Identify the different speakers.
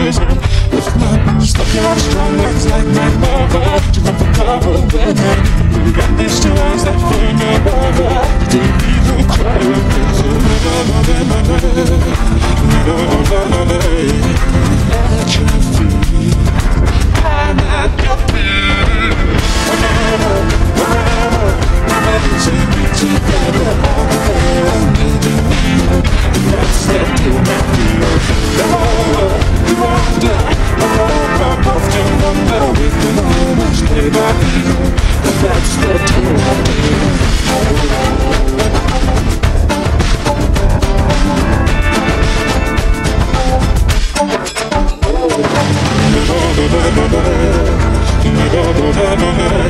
Speaker 1: With my stuck out strong legs like my mother, you have to cover. não, não.